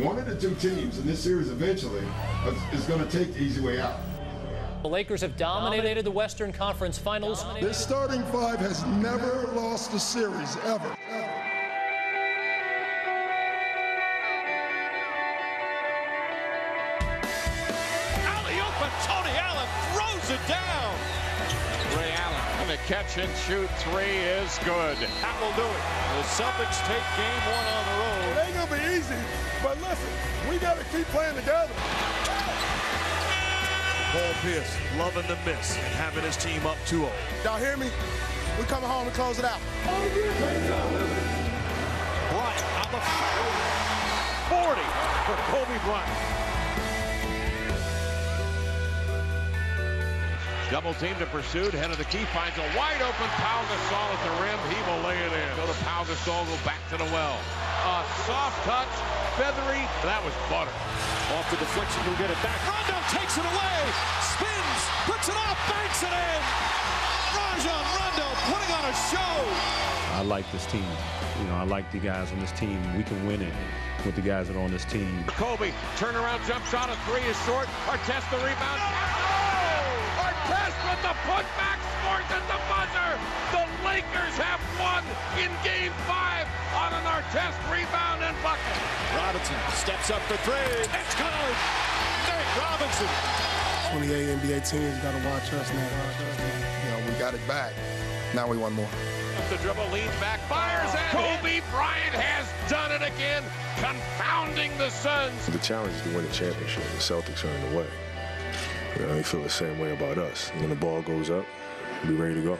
one of the two teams in this series eventually is, is going to take the easy way out. The Lakers have dominated the Western Conference Finals. This starting five has never lost a series, ever. Alley-oop Allen and the catch and shoot three is good. That will do it. The Celtics take game one on the road. It ain't gonna be easy, but listen, we gotta keep playing together. Paul Pierce loving the miss and having his team up 2-0. Y'all hear me? We coming home to close it out. Bryant on the 40 for Kobe Bryant. Double team to pursuit. Head of the key finds a wide open Pau Gasol at the rim. He will lay it in. Go to Pau Gasol. Go back to the well. A soft touch, feathery. That was butter. Off the deflection, will get it back. Rondo takes it away, spins, puts it up, banks it in. Rajon Rondo putting on a show. I like this team. You know, I like the guys on this team. We can win it with the guys that are on this team. Kobe, turnaround jump shot. A three is short. Artest the rebound. Oh! Artest with the putback scores at the buzzer. The Lakers have won in game five on an Artest rebound and bucket. Robinson steps up for three. It's good. Nate Robinson. 28 NBA teams got to watch us now. You know, we got it back. Now we want more. Up the dribble, leans back, fires, and Kobe Bryant has done it again, confounding the Suns. The challenge is to win a championship. The Celtics are in the way. You know, they feel the same way about us. When the ball goes up, be ready to go.